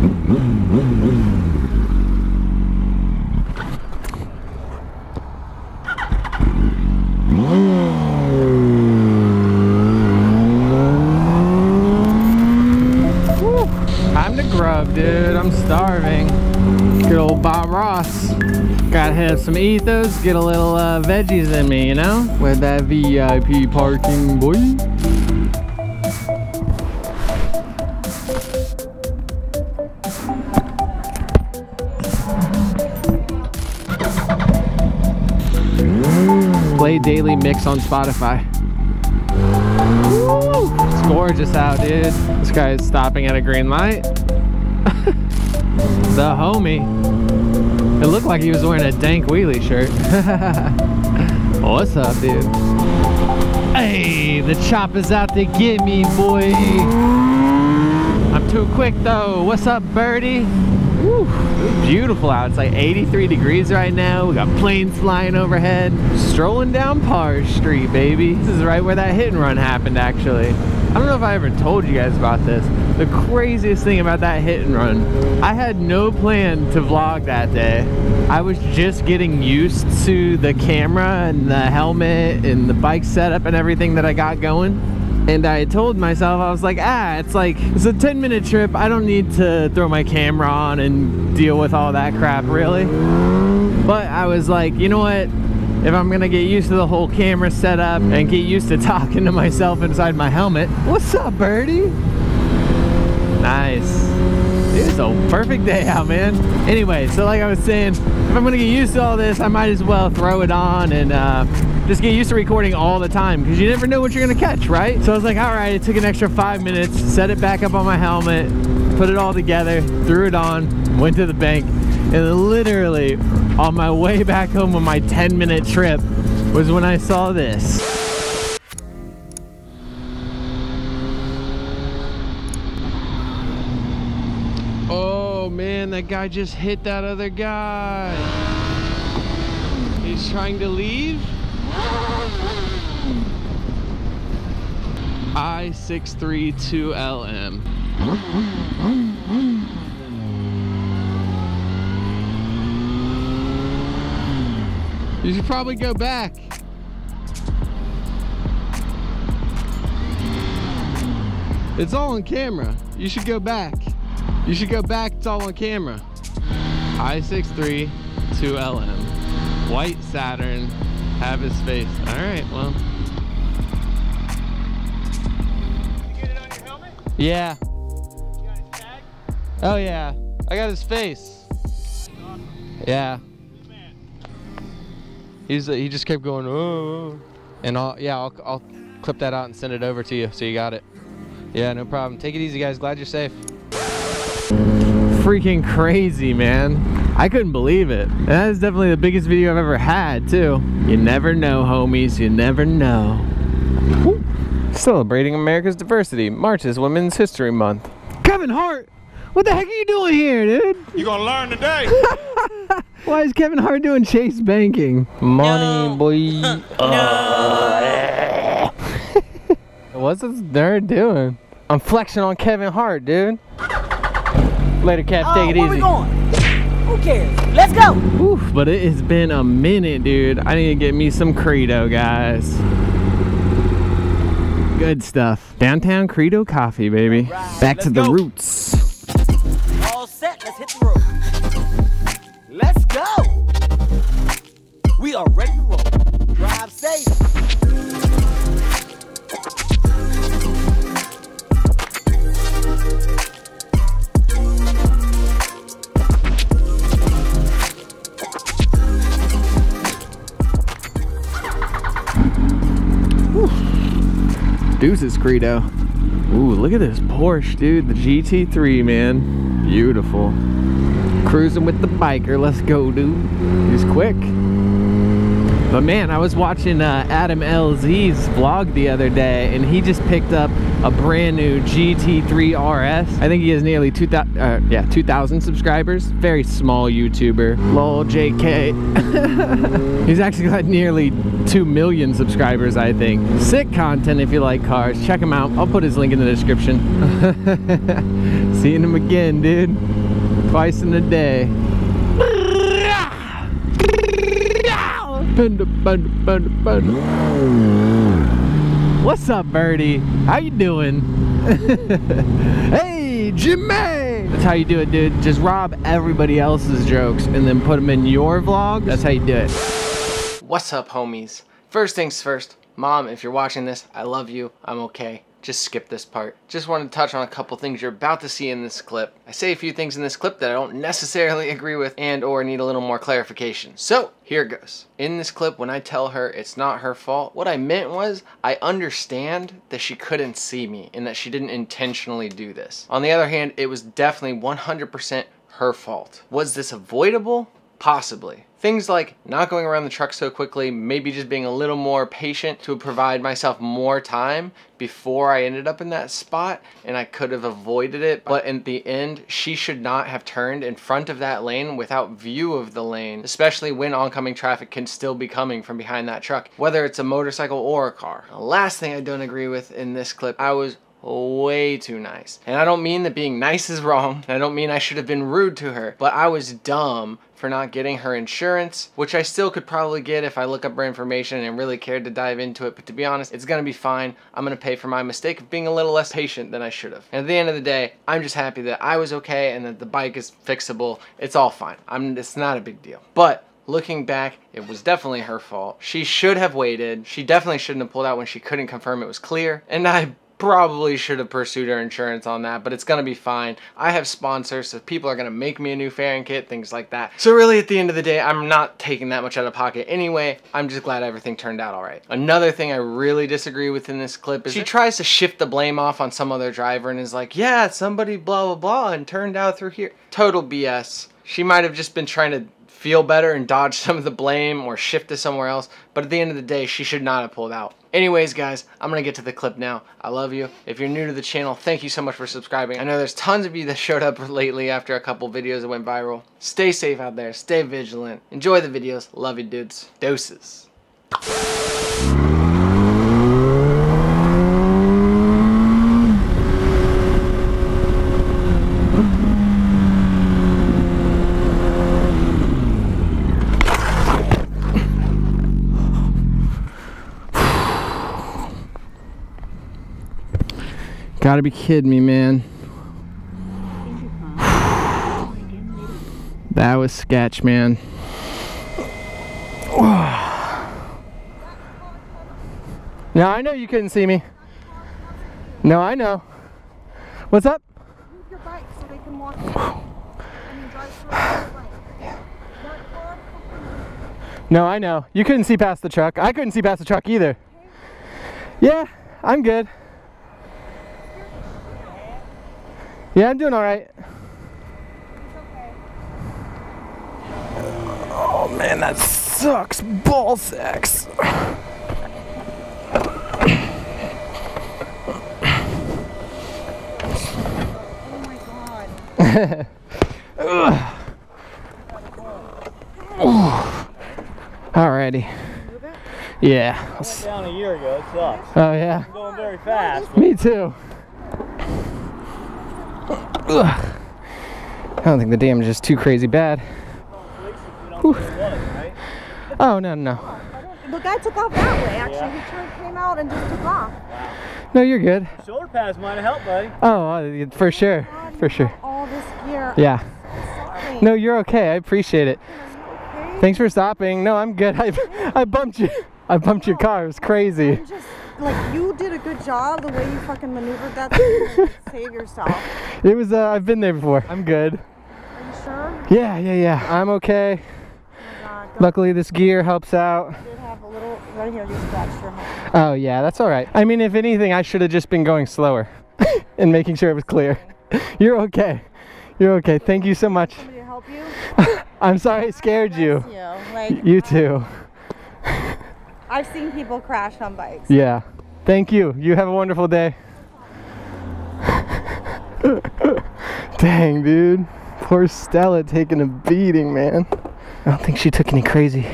Time to grub, dude. I'm starving. Good old Bob Ross. Gotta have some ethos, get a little uh, veggies in me, you know? With that VIP parking, boy. Daily mix on Spotify. Woo! It's gorgeous out, dude. This guy is stopping at a green light. the homie. It looked like he was wearing a dank wheelie shirt. What's up, dude? Hey, the chopper's out to get me, boy. I'm too quick though. What's up, birdie? Beautiful out. It's like 83 degrees right now. We got planes flying overhead. Strolling down Parr Street, baby. This is right where that hit and run happened, actually. I don't know if I ever told you guys about this. The craziest thing about that hit and run, I had no plan to vlog that day. I was just getting used to the camera and the helmet and the bike setup and everything that I got going. And I told myself, I was like, ah, it's like, it's a 10 minute trip. I don't need to throw my camera on and deal with all that crap, really. But I was like, you know what? If I'm gonna get used to the whole camera setup and get used to talking to myself inside my helmet, what's up, birdie? Nice. It's a perfect day out, man. Anyway, so like I was saying, if I'm gonna get used to all this, I might as well throw it on and uh, just get used to recording all the time because you never know what you're gonna catch, right? So I was like, all right, it took an extra five minutes, set it back up on my helmet, put it all together, threw it on, went to the bank, and literally on my way back home on my 10 minute trip was when I saw this. Oh man, that guy just hit that other guy. He's trying to leave. I632LM. You should probably go back. It's all on camera. You should go back. You should go back. It's all on camera. I63 2LM. White Saturn. Have his face. All right, well. Yeah. Oh, yeah. I got his face. Awesome. Yeah. He's he just kept going, oh, oh. And I'll, yeah, I'll, I'll clip that out and send it over to you so you got it. Yeah, no problem. Take it easy, guys. Glad you're safe. Freaking crazy, man. I couldn't believe it. That is definitely the biggest video I've ever had, too. You never know, homies. You never know. Woo. Celebrating America's diversity. March is Women's History Month. Kevin Hart! What the heck are you doing here, dude? You gonna learn today. Why is Kevin Hart doing chase banking? Money, boy. No. What's this nerd doing? I'm flexing on Kevin Hart, dude. Later, Kev. Uh, take it where easy. Who cares? Let's go. Oof, but it has been a minute, dude. I need to get me some Credo, guys. Good stuff. Downtown Credo Coffee, baby. Alright, Back to the go. roots. All set. Let's hit the road. Let's go. We are ready to roll. Drive safe. Deuces Credo. Ooh, look at this Porsche, dude. The GT3, man. Beautiful. Cruising with the biker. Let's go, dude. He's quick. But man, I was watching uh, Adam LZ's vlog the other day, and he just picked up a brand new GT3 RS. I think he has nearly 2,000, uh, yeah, 2,000 subscribers. Very small YouTuber. Lol, JK. He's actually got nearly 2 million subscribers, I think. Sick content if you like cars. Check him out. I'll put his link in the description. Seeing him again, dude. Twice in a day. Panda, panda, panda, panda. What's up, Birdie? How you doing? hey, Jimmy! That's how you do it, dude. Just rob everybody else's jokes and then put them in your vlog. That's how you do it. What's up, homies? First things first, Mom, if you're watching this, I love you. I'm okay. Just skip this part. Just want to touch on a couple things you're about to see in this clip. I say a few things in this clip that I don't necessarily agree with and or need a little more clarification. So, here goes. In this clip, when I tell her it's not her fault, what I meant was I understand that she couldn't see me and that she didn't intentionally do this. On the other hand, it was definitely 100% her fault. Was this avoidable? Possibly. Things like not going around the truck so quickly, maybe just being a little more patient to provide myself more time before I ended up in that spot and I could have avoided it. But in the end, she should not have turned in front of that lane without view of the lane, especially when oncoming traffic can still be coming from behind that truck, whether it's a motorcycle or a car. The last thing I don't agree with in this clip, I was way too nice. And I don't mean that being nice is wrong. I don't mean I should have been rude to her, but I was dumb for not getting her insurance, which I still could probably get if I look up her information and really cared to dive into it. But to be honest, it's gonna be fine. I'm gonna pay for my mistake of being a little less patient than I should have. And at the end of the day, I'm just happy that I was okay and that the bike is fixable. It's all fine. I'm it's not a big deal. But looking back, it was definitely her fault. She should have waited. She definitely shouldn't have pulled out when she couldn't confirm it was clear. And I probably should have pursued her insurance on that, but it's gonna be fine. I have sponsors, so people are gonna make me a new fairing kit, things like that. So really at the end of the day, I'm not taking that much out of pocket anyway. I'm just glad everything turned out all right. Another thing I really disagree with in this clip is she tries to shift the blame off on some other driver and is like, yeah, somebody blah, blah, blah, and turned out through here. Total BS. She might have just been trying to feel better and dodge some of the blame or shift to somewhere else. But at the end of the day, she should not have pulled out. Anyways, guys, I'm going to get to the clip now. I love you. If you're new to the channel, thank you so much for subscribing. I know there's tons of you that showed up lately after a couple videos that went viral. Stay safe out there. Stay vigilant. Enjoy the videos. Love you, dudes. Doses. Gotta be kidding me, man. That was sketch, man. Now I know you couldn't see me. No, I know. What's up? No, I know. You couldn't see past the truck. I couldn't see past the truck either. Yeah, I'm good. Yeah, I'm doing all right. Oh man, that sucks. Ball sacks. Oh my god. Alrighty. Yeah. went down a year ago. It sucks. Oh yeah. Going very fast. Me too. Ugh. I don't think the damage is too crazy bad. Whew. Oh no no The guy took off that way, actually. He turned, came out and just took off. no you're good. Shoulder pads might have helped, buddy. Oh uh, for sure God, for sure. All this gear. Yeah. Sorry. No you're okay. I appreciate it. Okay? Thanks for stopping. No I'm good. I I bumped you. I bumped your car. It was crazy. Like you did a good job the way you fucking maneuvered that thing to save yourself. It was. Uh, I've been there before. I'm good. Are you sure? Yeah yeah yeah. I'm okay. Oh God. Luckily this gear helps out. You did have a little right here. You scratched your hand. Oh yeah, that's all right. I mean, if anything, I should have just been going slower and making sure it was clear. You're okay. You're okay. Thank you so much. Somebody to help you? I'm sorry I scared you. You. Like You too. I've seen people crash on bikes. Yeah. Thank you. You have a wonderful day. Dang, dude. Poor Stella taking a beating, man. I don't think she took any crazy,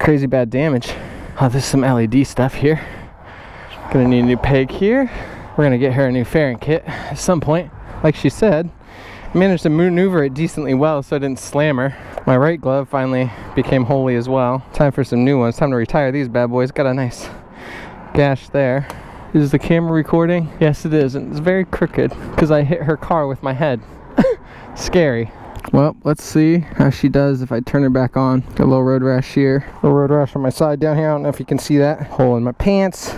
crazy bad damage. Oh, there's some LED stuff here. Gonna need a new peg here. We're gonna get her a new fairing kit at some point. like she said, I managed to maneuver it decently well so I didn't slam her. My right glove finally became holy as well. Time for some new ones. Time to retire these bad boys. Got a nice gash there. Is the camera recording? Yes, it is. And it's very crooked because I hit her car with my head. Scary. Well, let's see how she does if I turn her back on. Got a little road rash here. A little road rash on my side down here. I don't know if you can see that. Hole in my pants.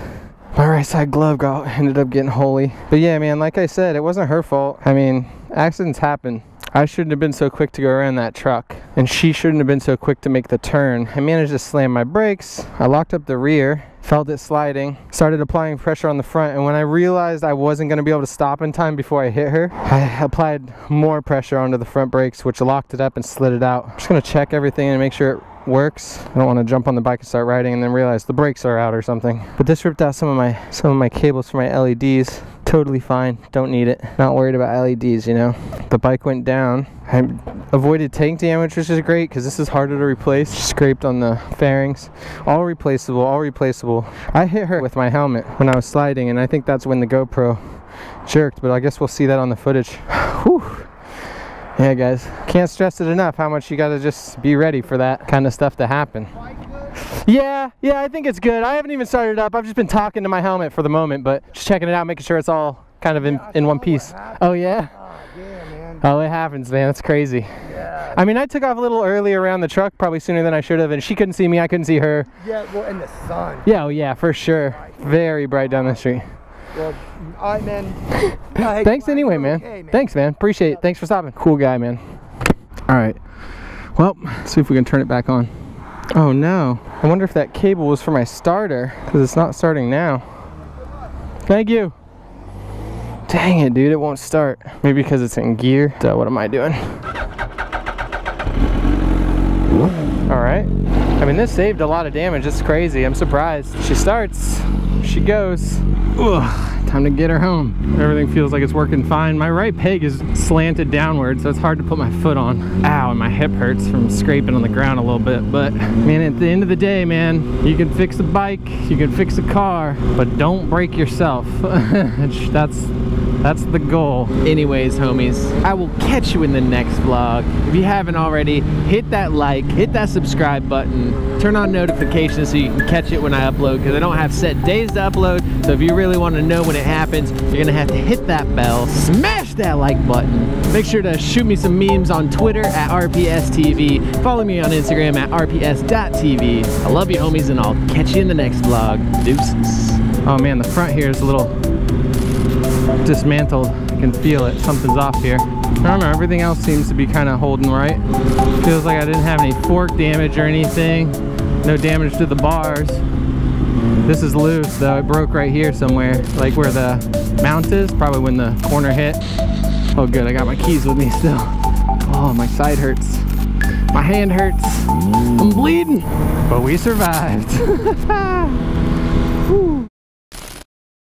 My right side glove got ended up getting holy. But yeah, man, like I said, it wasn't her fault. I mean, accidents happen. I shouldn't have been so quick to go around that truck, and she shouldn't have been so quick to make the turn. I managed to slam my brakes. I locked up the rear, felt it sliding, started applying pressure on the front, and when I realized I wasn't going to be able to stop in time before I hit her, I applied more pressure onto the front brakes, which locked it up and slid it out. I'm just going to check everything and make sure it works. I don't want to jump on the bike and start riding and then realize the brakes are out or something. But this ripped out some of my some of my cables for my LEDs. Totally fine. Don't need it. Not worried about LEDs, you know. The bike went down. I avoided tank damage, which is great because this is harder to replace. Scraped on the fairings. All replaceable, all replaceable. I hit her with my helmet when I was sliding and I think that's when the GoPro jerked, but I guess we'll see that on the footage. Whew. Yeah, guys, can't stress it enough how much you gotta just be ready for that kind of stuff to happen. Yeah, yeah, I think it's good. I haven't even started up. I've just been talking to my helmet for the moment, but just checking it out, making sure it's all kind of in, in one piece. Oh, yeah? Ah, yeah, man. Oh, it happens, man. That's crazy. Yeah. I mean, I took off a little early around the truck, probably sooner than I should have, and she couldn't see me. I couldn't see her. Yeah, well, in the sun. Yeah, oh, yeah, for sure. Very bright down the street. Well, all right, man. Hey, Thanks anyway, man. okay, man. Thanks, man. Appreciate it. Thanks for stopping. Cool guy, man. All right. Well, see if we can turn it back on. Oh no. I wonder if that cable was for my starter because it's not starting now. Thank you. Dang it, dude. It won't start. Maybe because it's in gear. So what am I doing? All right. I mean, this saved a lot of damage. It's crazy. I'm surprised. She starts. She goes. Ugh, time to get her home. Everything feels like it's working fine. My right peg is slanted downward, so it's hard to put my foot on. Ow, and my hip hurts from scraping on the ground a little bit. But man, at the end of the day, man, you can fix a bike, you can fix a car, but don't break yourself. That's that's the goal. Anyways, homies, I will catch you in the next vlog. If you haven't already, hit that like, hit that subscribe button, turn on notifications so you can catch it when I upload because I don't have set days to upload. So if you really want to know when it happens, you're gonna have to hit that bell, smash that like button. Make sure to shoot me some memes on Twitter at RPSTV. Follow me on Instagram at RPS.TV. I love you, homies, and I'll catch you in the next vlog. Deuces. Oh man, the front here is a little dismantled. I can feel it. Something's off here. I don't know. Everything else seems to be kind of holding right. Feels like I didn't have any fork damage or anything. No damage to the bars. This is loose though. It broke right here somewhere. Like where the mount is. Probably when the corner hit. Oh good. I got my keys with me still. Oh, my side hurts. My hand hurts. I'm bleeding. But we survived.